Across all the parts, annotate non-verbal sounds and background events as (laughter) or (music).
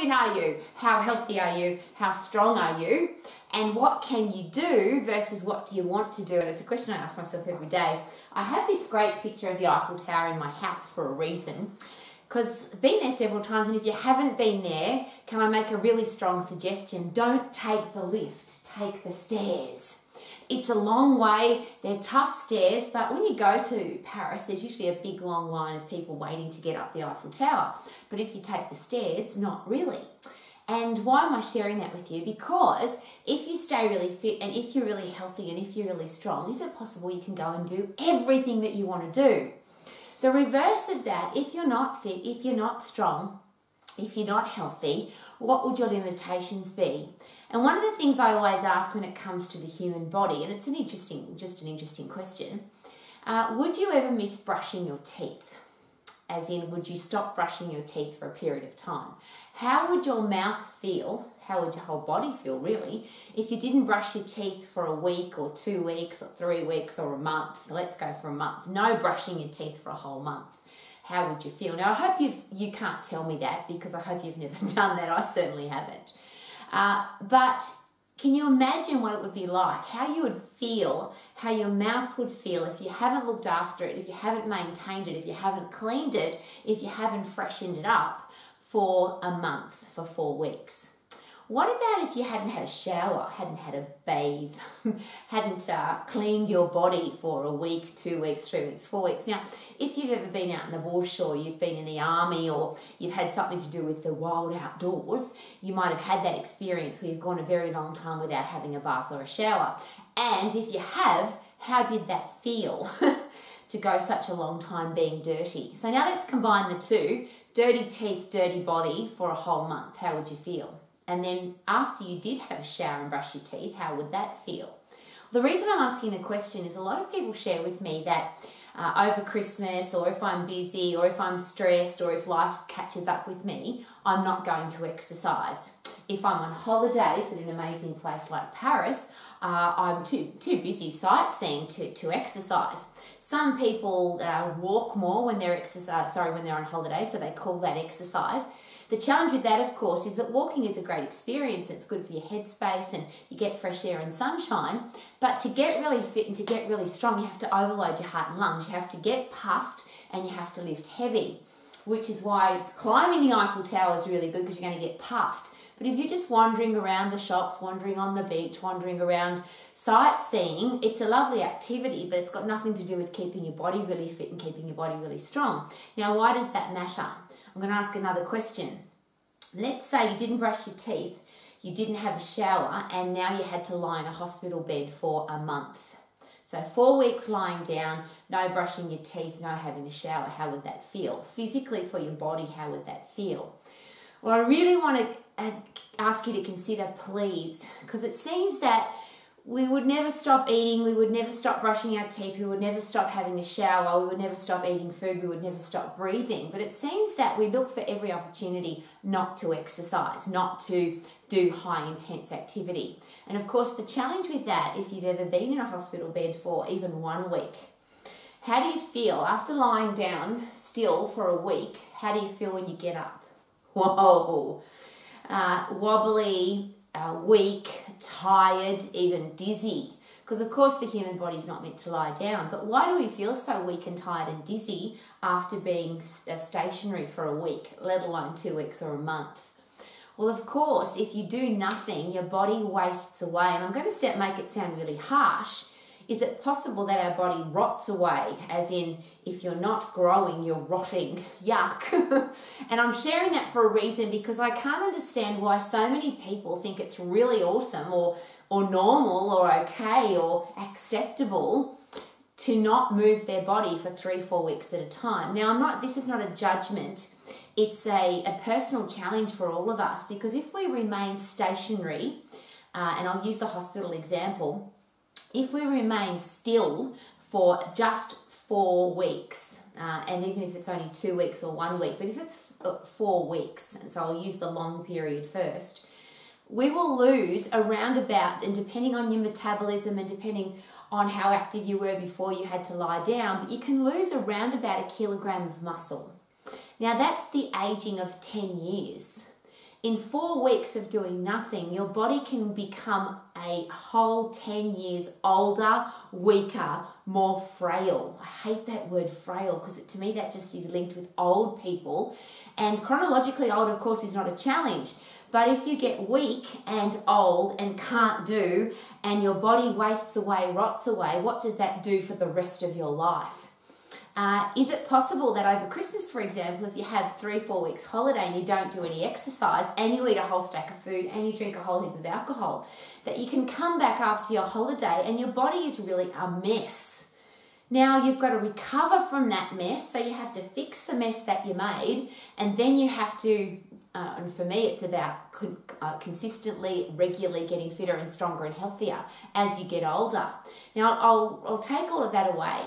fit are you? How healthy are you? How strong are you? And what can you do versus what do you want to do? And it's a question I ask myself every day. I have this great picture of the Eiffel Tower in my house for a reason because I've been there several times and if you haven't been there, can I make a really strong suggestion? Don't take the lift, take the stairs. It's a long way, they're tough stairs, but when you go to Paris, there's usually a big long line of people waiting to get up the Eiffel Tower. But if you take the stairs, not really. And why am I sharing that with you? Because if you stay really fit and if you're really healthy and if you're really strong, is it possible you can go and do everything that you want to do? The reverse of that, if you're not fit, if you're not strong, if you're not healthy, what would your limitations be? And one of the things I always ask when it comes to the human body, and it's an interesting, just an interesting question, uh, would you ever miss brushing your teeth? As in, would you stop brushing your teeth for a period of time? How would your mouth feel? How would your whole body feel, really, if you didn't brush your teeth for a week or two weeks or three weeks or a month? Let's go for a month. No brushing your teeth for a whole month how would you feel? Now, I hope you've, you can't tell me that because I hope you've never (laughs) done that. I certainly haven't. Uh, but can you imagine what it would be like? How you would feel, how your mouth would feel if you haven't looked after it, if you haven't maintained it, if you haven't cleaned it, if you haven't freshened it up for a month, for four weeks? What about if you hadn't had a shower, hadn't had a bathe, (laughs) hadn't uh, cleaned your body for a week, two weeks, three weeks, four weeks? Now, if you've ever been out in the bush or you've been in the army or you've had something to do with the wild outdoors, you might have had that experience where you've gone a very long time without having a bath or a shower. And if you have, how did that feel? (laughs) to go such a long time being dirty. So now let's combine the two dirty teeth, dirty body for a whole month. How would you feel? And then after you did have a shower and brush your teeth, how would that feel? The reason I'm asking the question is a lot of people share with me that uh, over Christmas, or if I'm busy, or if I'm stressed, or if life catches up with me, I'm not going to exercise. If I'm on holidays at an amazing place like Paris, uh, I'm too too busy sightseeing to, to exercise. Some people uh, walk more when they're exercise. Sorry, when they're on holiday, so they call that exercise. The challenge with that, of course, is that walking is a great experience. It's good for your headspace and you get fresh air and sunshine. But to get really fit and to get really strong, you have to overload your heart and lungs. You have to get puffed and you have to lift heavy, which is why climbing the Eiffel Tower is really good because you're going to get puffed. But if you're just wandering around the shops, wandering on the beach, wandering around sightseeing, it's a lovely activity, but it's got nothing to do with keeping your body really fit and keeping your body really strong. Now, why does that matter? I'm going to ask another question. Let's say you didn't brush your teeth, you didn't have a shower, and now you had to lie in a hospital bed for a month. So, four weeks lying down, no brushing your teeth, no having a shower. How would that feel? Physically, for your body, how would that feel? Well, I really want to uh, ask you to consider, please, because it seems that we would never stop eating, we would never stop brushing our teeth, we would never stop having a shower, we would never stop eating food, we would never stop breathing. But it seems that we look for every opportunity not to exercise, not to do high intense activity. And of course, the challenge with that, if you've ever been in a hospital bed for even one week, how do you feel after lying down still for a week? How do you feel when you get up? (laughs) Whoa, uh, wobbly, uh, weak, tired, even dizzy. Because, of course, the human body is not meant to lie down. But why do we feel so weak and tired and dizzy after being uh, stationary for a week, let alone two weeks or a month? Well, of course, if you do nothing, your body wastes away. And I'm going to make it sound really harsh, is it possible that our body rots away? As in, if you're not growing, you're rotting. Yuck. (laughs) and I'm sharing that for a reason because I can't understand why so many people think it's really awesome or, or normal or okay or acceptable to not move their body for three, four weeks at a time. Now, I'm not, this is not a judgment. It's a, a personal challenge for all of us because if we remain stationary, uh, and I'll use the hospital example, if we remain still for just four weeks, uh, and even if it's only two weeks or one week, but if it's uh, four weeks, and so I'll use the long period first, we will lose around about, and depending on your metabolism and depending on how active you were before you had to lie down, but you can lose around about a kilogram of muscle. Now that's the aging of 10 years. In four weeks of doing nothing, your body can become a whole 10 years older, weaker, more frail. I hate that word frail because to me that just is linked with old people. And chronologically old, of course, is not a challenge. But if you get weak and old and can't do, and your body wastes away, rots away, what does that do for the rest of your life? Uh, is it possible that over Christmas, for example, if you have three, four weeks holiday and you don't do any exercise and you eat a whole stack of food and you drink a whole heap of alcohol, that you can come back after your holiday and your body is really a mess? Now you've got to recover from that mess, so you have to fix the mess that you made, and then you have to uh, and for me, it's about con- uh, consistently, regularly getting fitter and stronger and healthier as you get older. Now, I'll, I'll take all of that away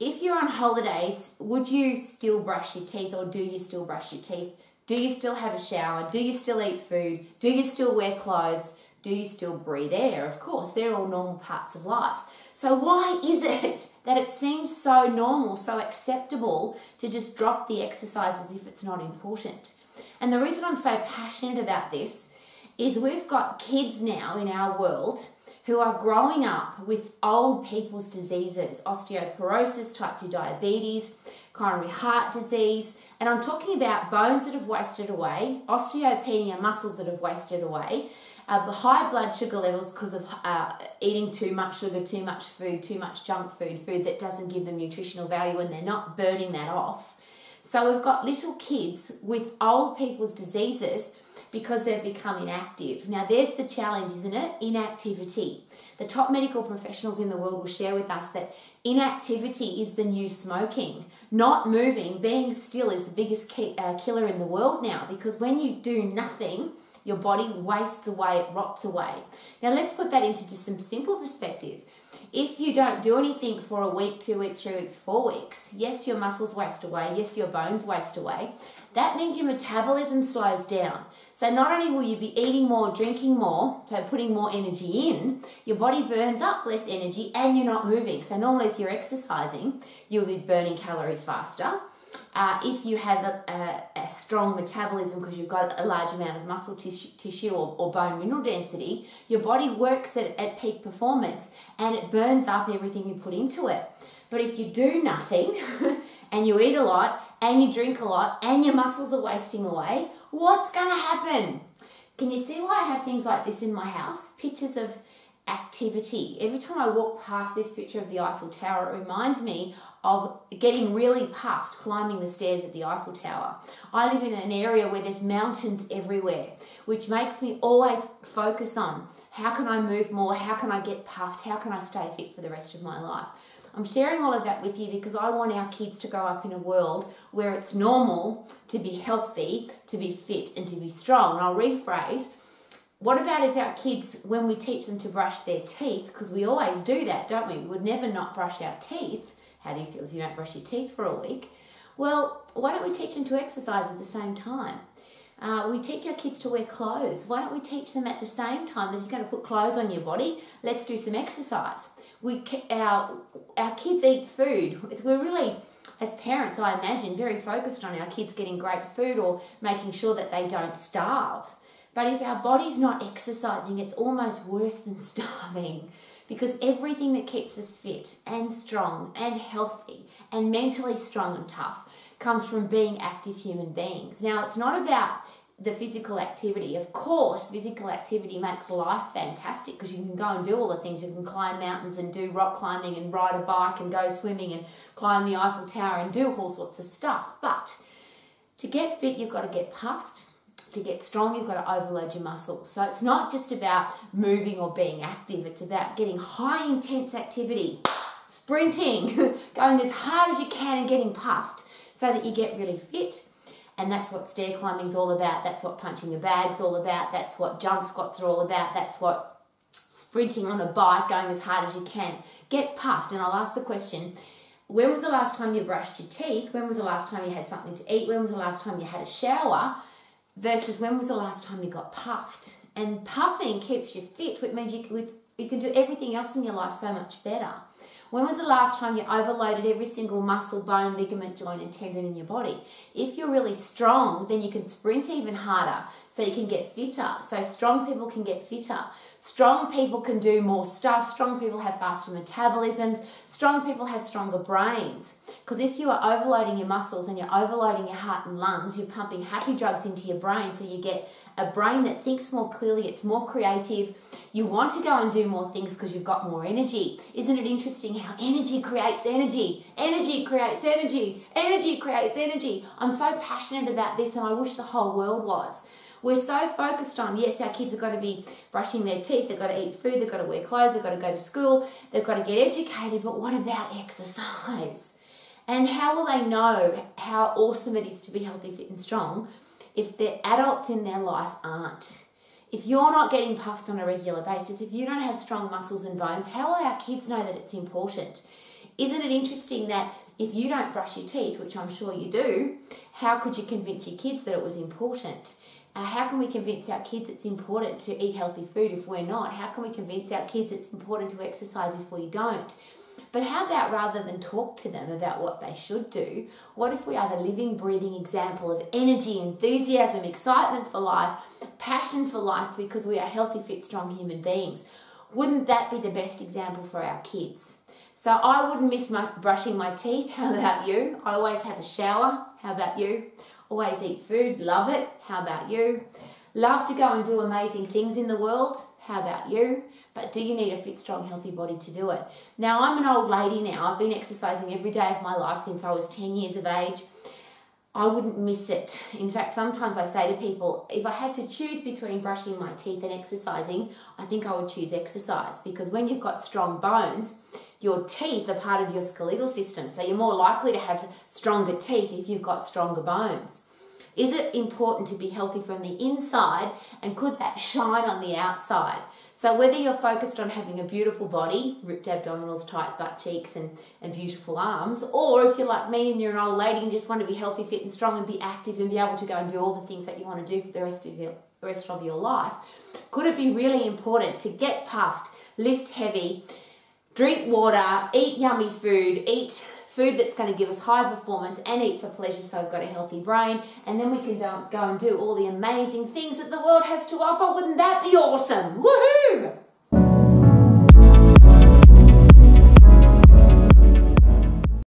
if you're on holidays, would you still brush your teeth or do you still brush your teeth? Do you still have a shower? Do you still eat food? Do you still wear clothes? Do you still breathe air? Of course, they're all normal parts of life. So, why is it (laughs) that it seems so normal, so acceptable to just drop the exercise as if it's not important? And the reason I'm so passionate about this is we've got kids now in our world who are growing up with old people's diseases osteoporosis, type 2 diabetes, coronary heart disease. And I'm talking about bones that have wasted away, osteopenia, muscles that have wasted away, uh, high blood sugar levels because of uh, eating too much sugar, too much food, too much junk food, food that doesn't give them nutritional value and they're not burning that off. So we've got little kids with old people's diseases because they've become inactive. Now, there's the challenge, isn't it? Inactivity. The top medical professionals in the world will share with us that inactivity is the new smoking. Not moving, being still is the biggest key, uh, killer in the world now because when you do nothing, your body wastes away, it rots away. Now, let's put that into just some simple perspective. If you don't do anything for a week, two weeks, three weeks, four weeks, yes, your muscles waste away, yes, your bones waste away. That means your metabolism slows down. So not only will you be eating more, drinking more, so putting more energy in, your body burns up less energy and you're not moving. So normally if you're exercising, you'll be burning calories faster. Uh, if you have a, a, a strong metabolism because you've got a large amount of muscle tissue, tissue or, or, bone mineral density, your body works at, at peak performance and it burns up everything you put into it. But if you do nothing (laughs) and you eat a lot and you drink a lot and your muscles are wasting away, what's going to happen? Can you see why I have things like this in my house? Pictures of activity. Every time I walk past this picture of the Eiffel Tower, it reminds me of getting really puffed climbing the stairs at the Eiffel Tower. I live in an area where there's mountains everywhere, which makes me always focus on how can I move more? How can I get puffed? How can I stay fit for the rest of my life? I'm sharing all of that with you because I want our kids to grow up in a world where it's normal to be healthy, to be fit, and to be strong. And I'll rephrase what about if our kids, when we teach them to brush their teeth, because we always do that, don't we? We would never not brush our teeth. How do you feel if you don't brush your teeth for a week? Well, why don't we teach them to exercise at the same time? Uh, we teach our kids to wear clothes. Why don't we teach them at the same time that you're going to put clothes on your body? Let's do some exercise we our our kids eat food. We're really as parents, I imagine, very focused on our kids getting great food or making sure that they don't starve. But if our body's not exercising, it's almost worse than (laughs) starving because everything that keeps us fit and strong and healthy and mentally strong and tough comes from being active human beings. Now, it's not about the physical activity. Of course, physical activity makes life fantastic because you can go and do all the things. You can climb mountains and do rock climbing and ride a bike and go swimming and climb the Eiffel Tower and do all sorts of stuff. But to get fit, you've got to get puffed. To get strong, you've got to overload your muscles. So it's not just about moving or being active, it's about getting high intense activity, sprinting, (laughs) going as hard as you can and getting puffed so that you get really fit and that's what stair climbing's all about. That's what punching a bag's all about. That's what jump squats are all about. That's what sprinting on a bike, going as hard as you can. Get puffed. And I'll ask the question when was the last time you brushed your teeth? When was the last time you had something to eat? When was the last time you had a shower? Versus when was the last time you got puffed? And puffing keeps you fit, which means you, with, you can do everything else in your life so much better. When was the last time you overloaded every single muscle, bone, ligament, joint, and tendon in your body? If you're really strong, then you can sprint even harder, so you can get fitter. So strong people can get fitter. Strong people can do more stuff. Strong people have faster metabolisms. Strong people have stronger brains. Because if you are overloading your muscles and you're overloading your heart and lungs, you're pumping happy drugs into your brain, so you get a brain that thinks more clearly, it's more creative. You want to go and do more things because you've got more energy. Isn't it interesting how energy creates energy? Energy creates energy. Energy creates energy. I'm so passionate about this and I wish the whole world was. We're so focused on, yes, our kids have got to be brushing their teeth, they've got to eat food, they've got to wear clothes, they've got to go to school, they've got to get educated, but what about exercise? And how will they know how awesome it is to be healthy, fit, and strong if the adults in their life aren't? If you're not getting puffed on a regular basis, if you don't have strong muscles and bones, how will our kids know that it's important? Isn't it interesting that if you don't brush your teeth, which I'm sure you do, how could you convince your kids that it was important? Uh, how can we convince our kids it's important to eat healthy food if we're not? How can we convince our kids it's important to exercise if we don't? But how about rather than talk to them about what they should do, what if we are the living, breathing example of energy, enthusiasm, excitement for life, passion for life because we are healthy, fit, strong human beings? Wouldn't that be the best example for our kids? So I wouldn't miss my, brushing my teeth. (laughs) How about you? I always have a shower. How about you? Always eat food, love it. How about you? Love to go and do amazing things in the world. How about you? But do you need a fit, strong, healthy body to do it? Now, I'm an old lady now. I've been exercising every day of my life since I was 10 years of age. I wouldn't miss it. In fact, sometimes I say to people, if I had to choose between brushing my teeth and exercising, I think I would choose exercise because when you've got strong bones, your teeth are part of your skeletal system. So you're more likely to have stronger teeth if you've got stronger bones. Is it important to be healthy from the inside and could that shine on the outside? So whether you're focused on having a beautiful body, ripped abdominals, tight butt cheeks and, and beautiful arms, or if you're like me and you're an old lady and just want to be healthy, fit and strong and be active and be able to go and do all the things that you want to do for the rest of your, the rest of your life, could it be really important to get puffed, lift heavy, drink water, eat yummy food, eat food that's going to give us high performance and eat for pleasure so I've got a healthy brain and then we can go and do all the amazing things that the world has to offer. Wouldn't that be awesome? Woohoo!